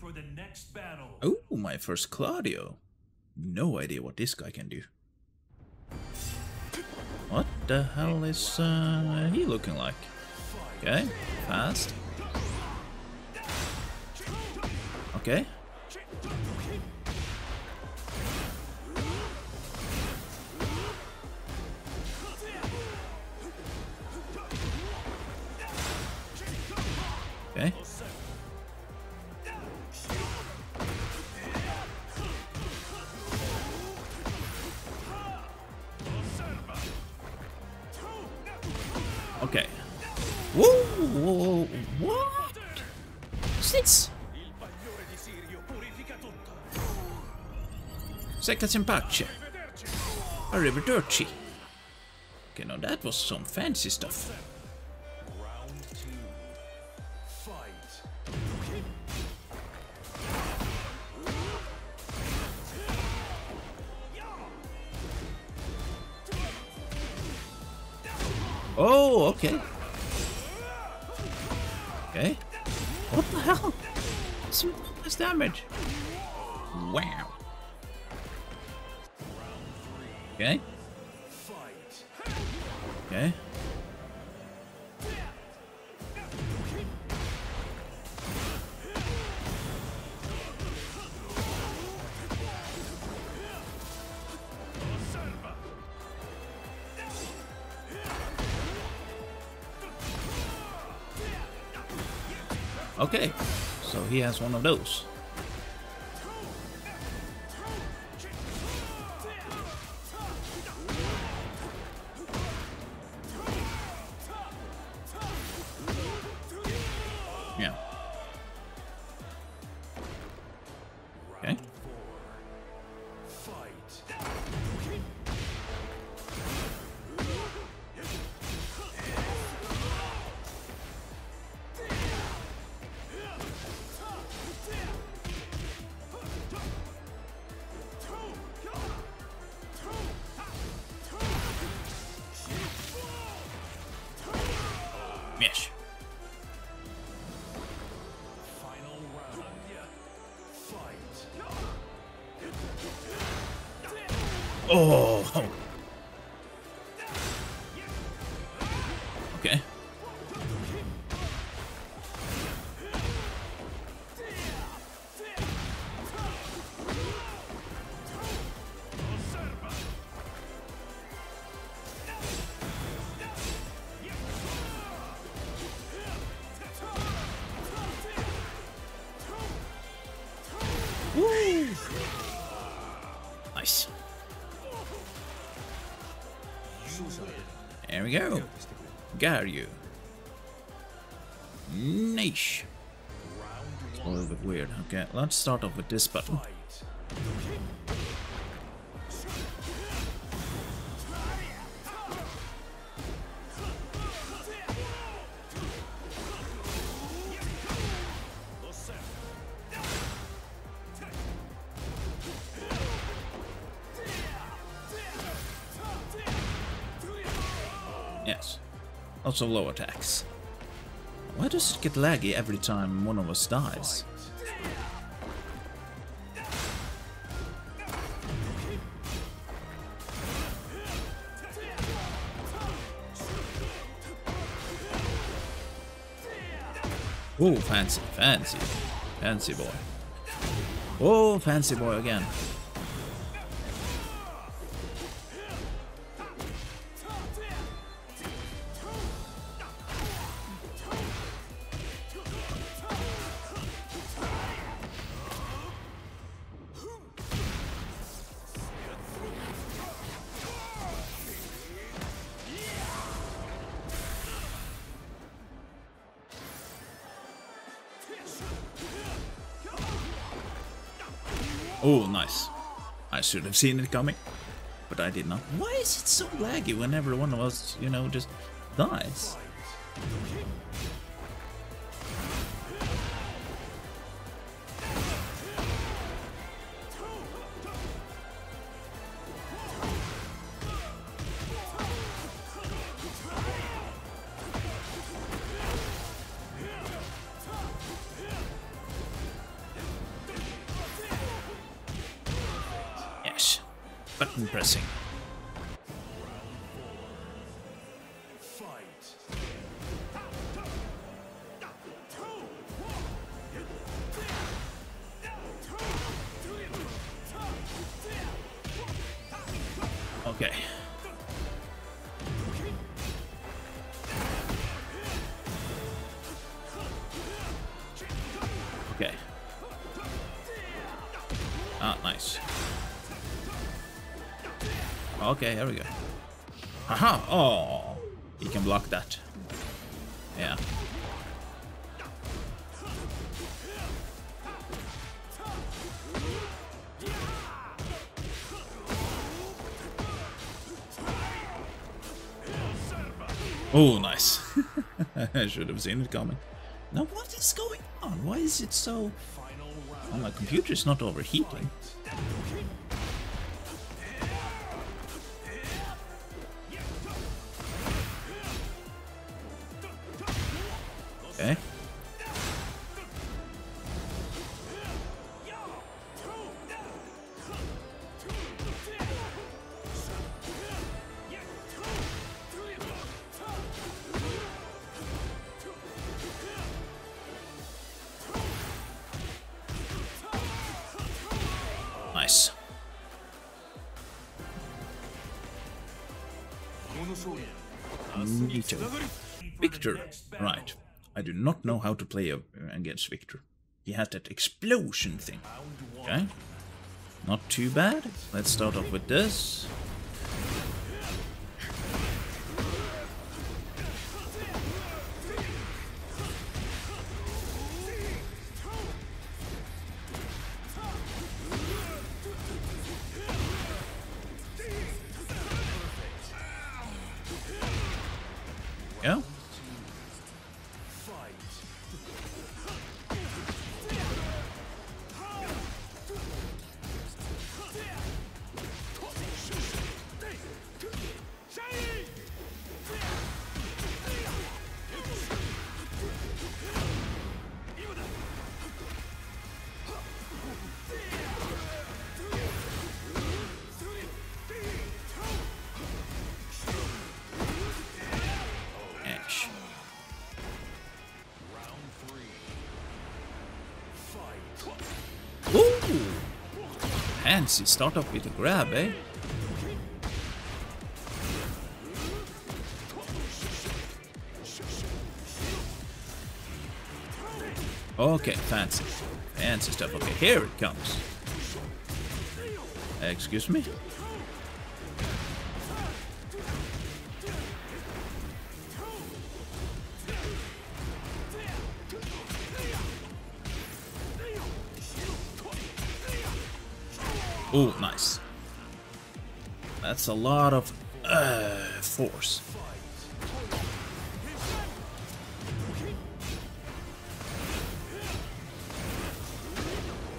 for the next battle. Oh, my first Claudio. No idea what this guy can do. What the hell is uh, he looking like? Okay, fast. Okay. Okay. Seccats in pace. Arrivederci. Okay, now that was some fancy stuff. Oh, okay. Okay. What the hell? Some damage. Wow. He has one of those. Oh. We go. Got you. Niche. It's a little bit weird. Okay, let's start off with this button. Also low attacks. Why does it get laggy every time one of us dies? Oh, fancy, fancy. Fancy boy. Oh, fancy boy again. Should have seen it coming, but I did not. Why is it so laggy whenever one of us, you know, just dies? Button pressing. Okay, here we go. Haha! Oh, he can block that. Yeah. Oh, nice. I should have seen it coming. Now, what is going on? Why is it so... Oh, my computer's not overheating. Too. Victor. Right. I do not know how to play against Victor. He has that explosion thing. Okay. Not too bad. Let's start off with this. Fancy start off with a grab, eh? Okay, fancy. Fancy stuff. Okay, here it comes. Excuse me? Oh, nice. That's a lot of uh, force.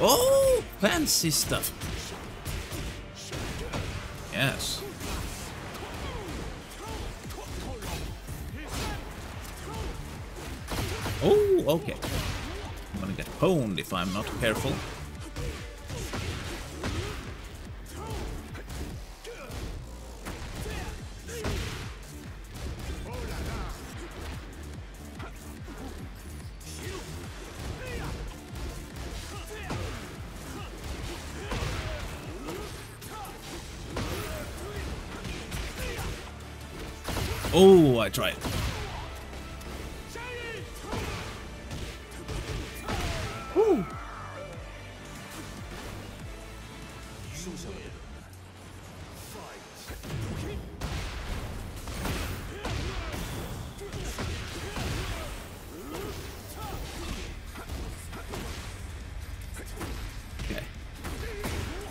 Oh, fancy stuff. Yes. Oh, okay. I'm gonna get pwned if I'm not careful. I tried. Woo. Okay.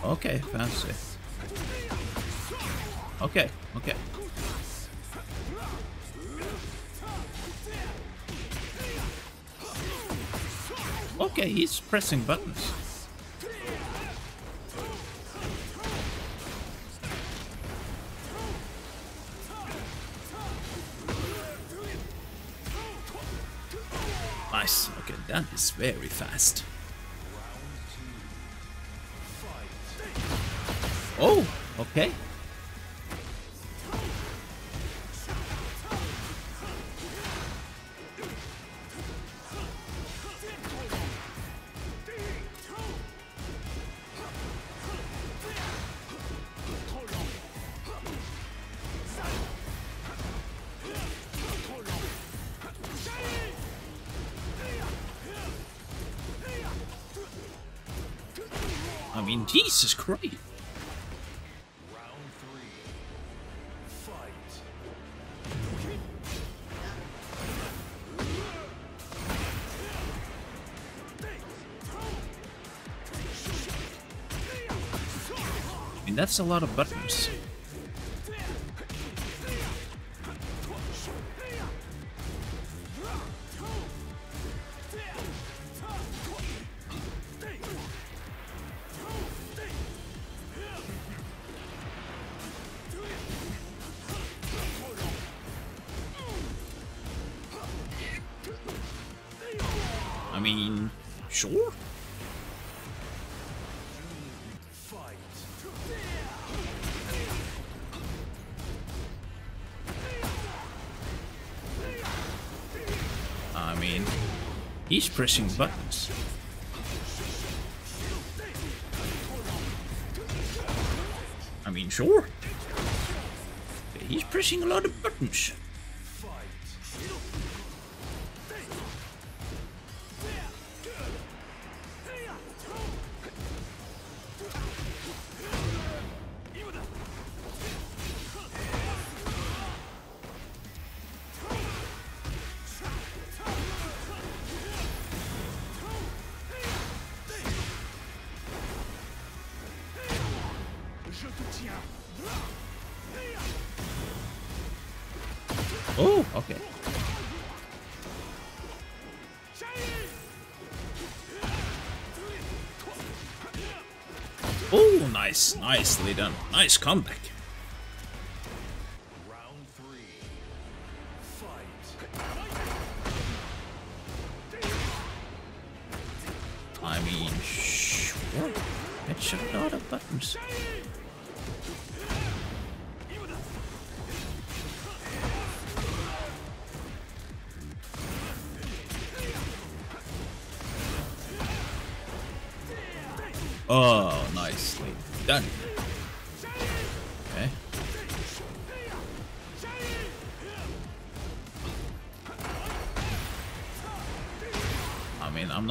Okay, fancy. Okay, okay. Okay, he's pressing buttons. Nice. Okay, that is very fast. Oh, Okay. Mean, Jesus Christ. I mean, that's a lot of buttons. He's pressing buttons. I mean, sure. He's pressing a lot of buttons. Oh, nice. Nicely done. Nice comeback. I mean, sure. It's a lot of buttons.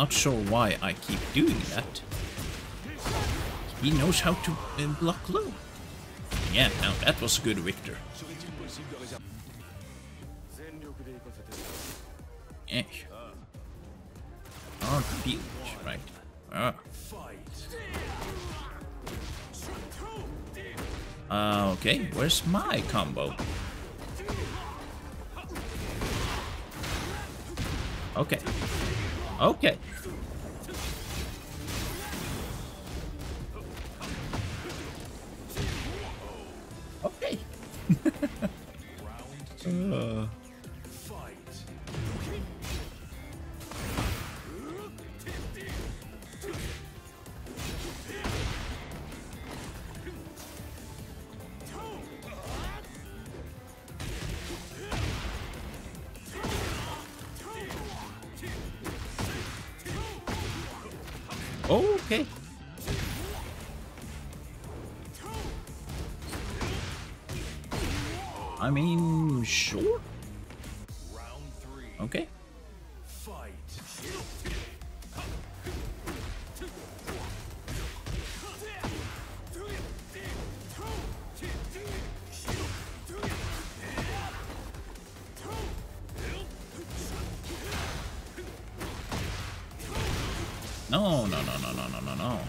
Not sure why I keep doing that. He knows how to uh, block low. Yeah, now that was a good Victor. Eh. Hard feelings, right? Ah. Uh, okay, where's my combo? Okay. Okay. Sure. Okay. No, no, no, no, no, no, no, no.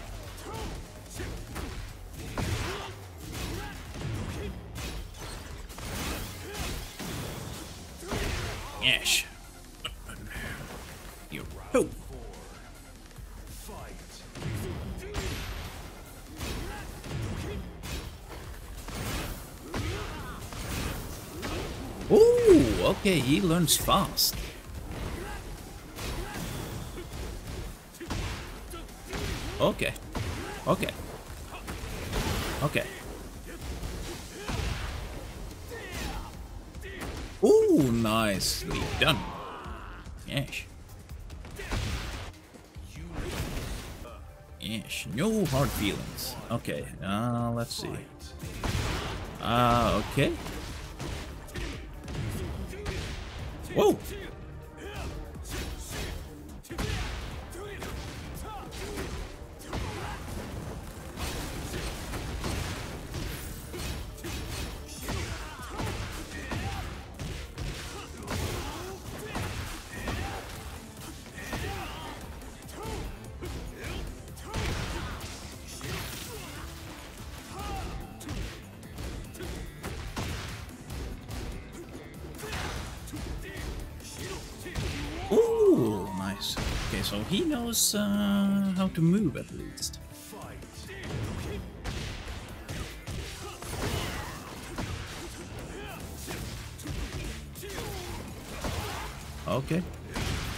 Okay, he learns fast. Okay. Okay. Okay. Ooh, nicely done. Yes. Yes, no hard feelings. Okay, uh, let's see. Uh, okay. Whoa! Knows uh, how to move at least. Okay.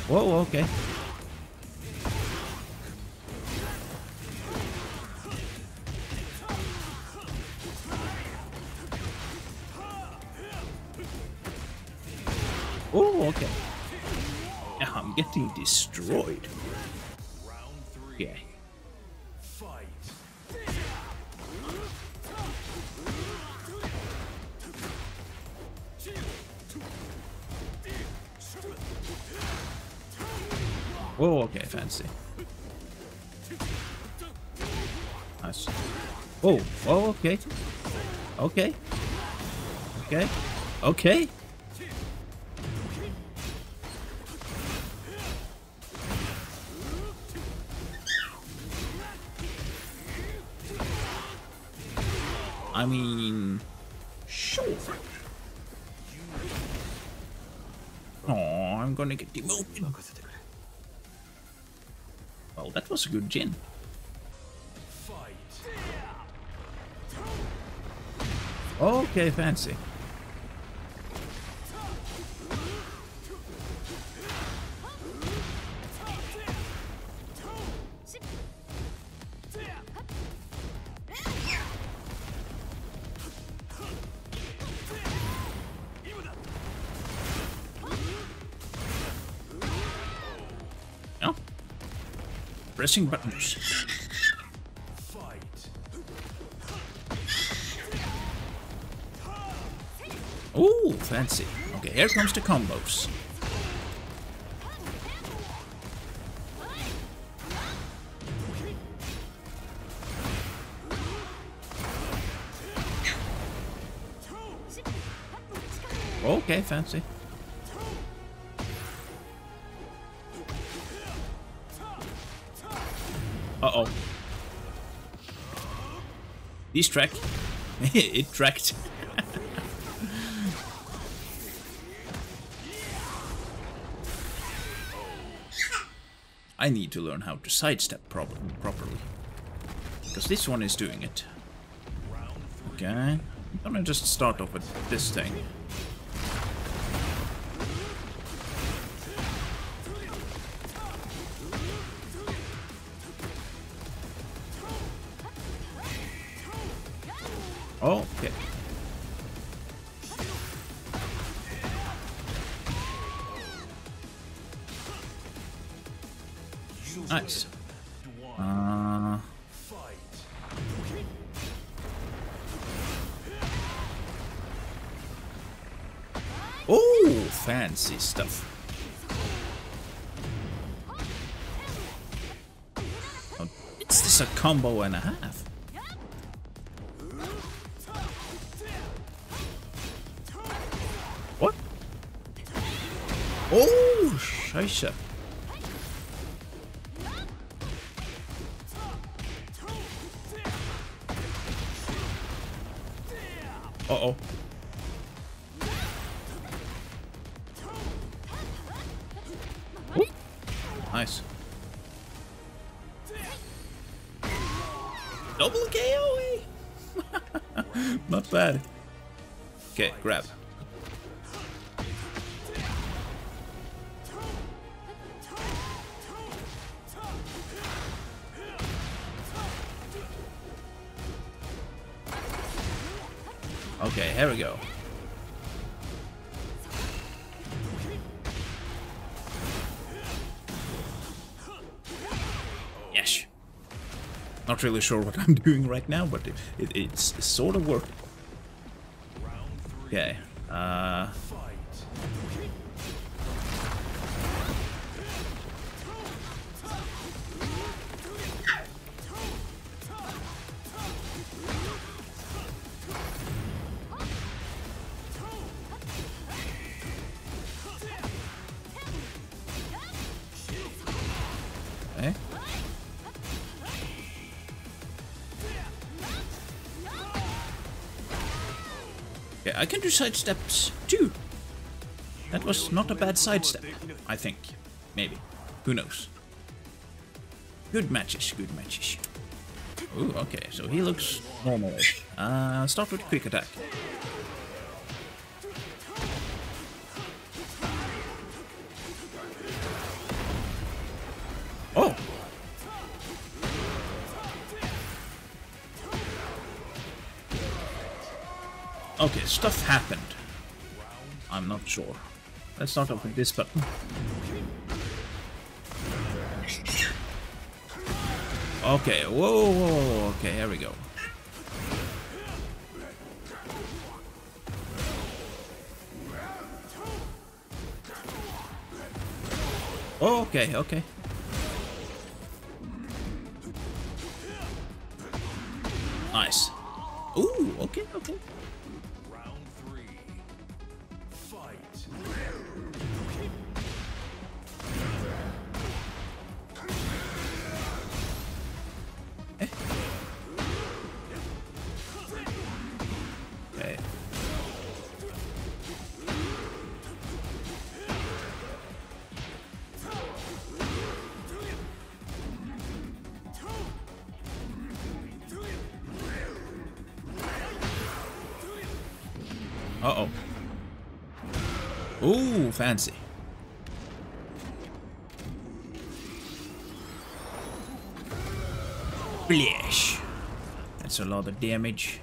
Whoa, okay. Okay. I mean, sure. Oh, I'm gonna get demoted. Well, that was a good gin. Fight. Okay, fancy. Pressing buttons. Ooh, fancy. Okay, here comes the combos. Okay, fancy. Track. it tracked. I need to learn how to sidestep prob properly. Because this one is doing it. Okay. I'm gonna just start off with this thing. Okay. Nice. Uh, oh, fancy stuff. Oh, is this a combo and a half? Oh. Uh-oh. Ooh. Nice. Double KOE! Not bad. Okay, grab. Okay, here we go. Yes. Not really sure what I'm doing right now, but it, it, it's sort of working. Okay. Uh... okay. Okay, I can do side steps too. That was not a bad sidestep, I think. Maybe. Who knows? Good matches, good matches. Ooh, okay, so he looks normal. Uh, start with quick attack. Stuff happened. I'm not sure. Let's not with this button. Okay, whoa, whoa, okay, here we go. Okay, okay. Nice. Ooh, okay, okay. Fancy. That's a lot of damage.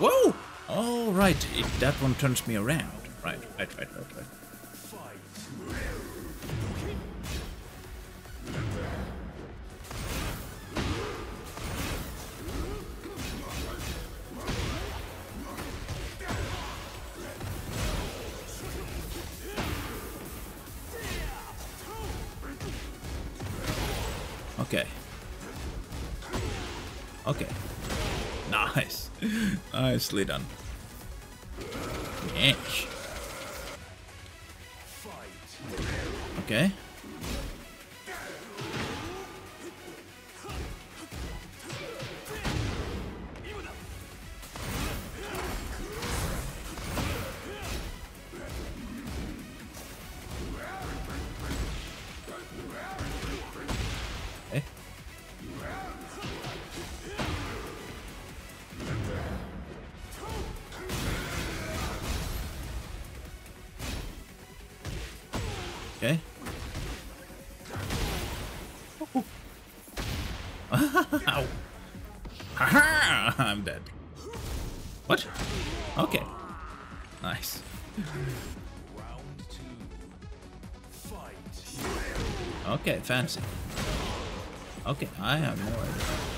Whoa! All right, if that one turns me around. Right, right, right, right, right. Nicely done. Yes. Okay. Okay. I'm dead. What? Okay. Nice. Okay, fancy. Okay, I have more. Oh,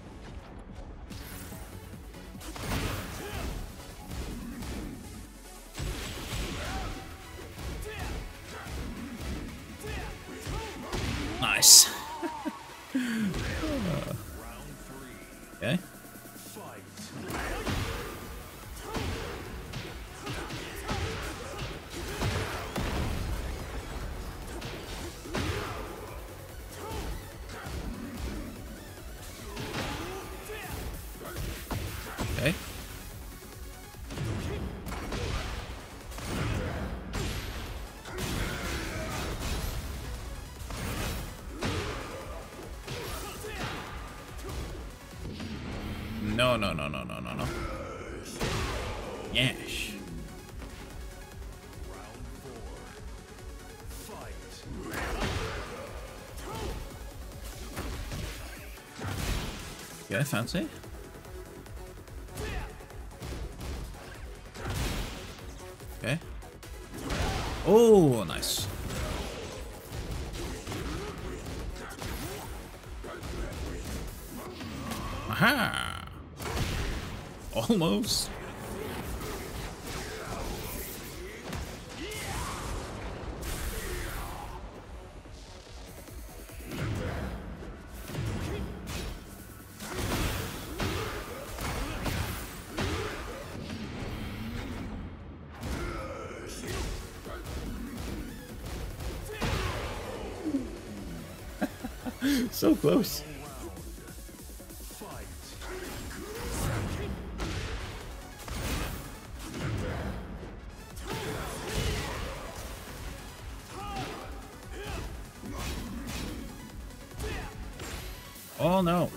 Okay, fancy. Close. Oh no.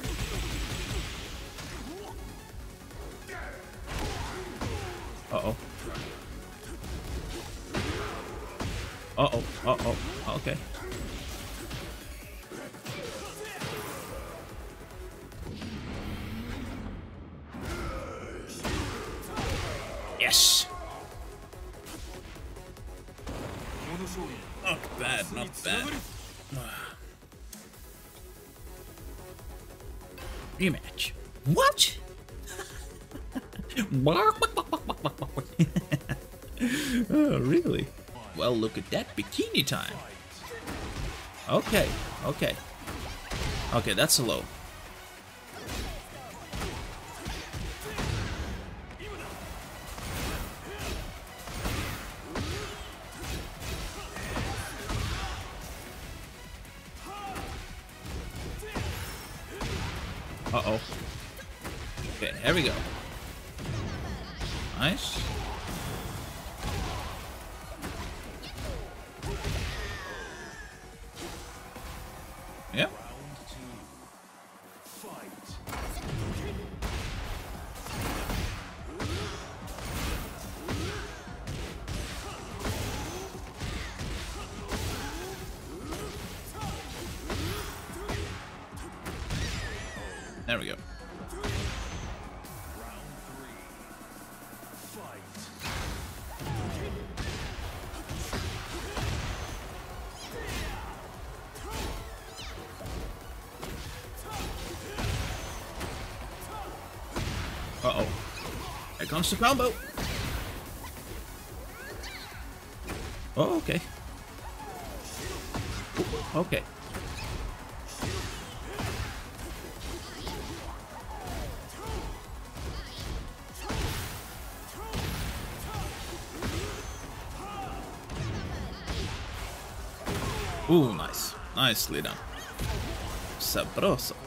Well, look at that bikini time. Okay, okay. Okay, that's a low. Uh-oh. Okay, here we go. Nice. Comes the combo. Oh, okay. Okay. Ooh, nice. Nicely done. Sabroso.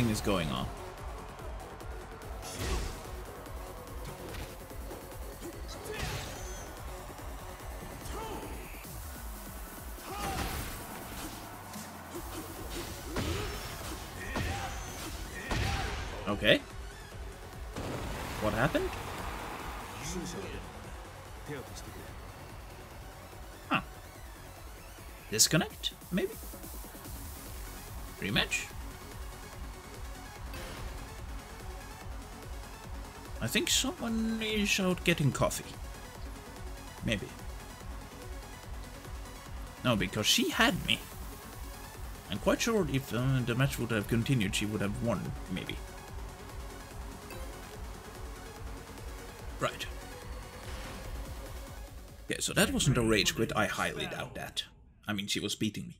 Something is going on. Okay. What happened? Huh. Disconnect, someone is out getting coffee. Maybe. No, because she had me. I'm quite sure if uh, the match would have continued, she would have won, maybe. Right. Okay, so that wasn't a rage quit. I highly doubt that. I mean, she was beating me.